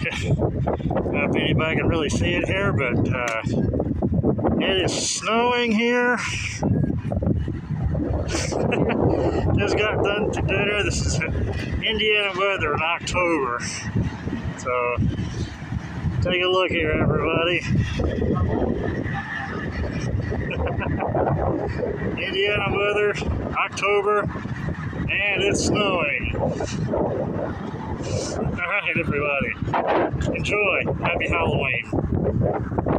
don't know if anybody can really see it here, but uh, it is snowing here. Just got done to dinner. This is Indiana weather in October. So take a look here, everybody. Indiana weather, October, and it's snowing. All right, everybody. Enjoy. Happy Halloween.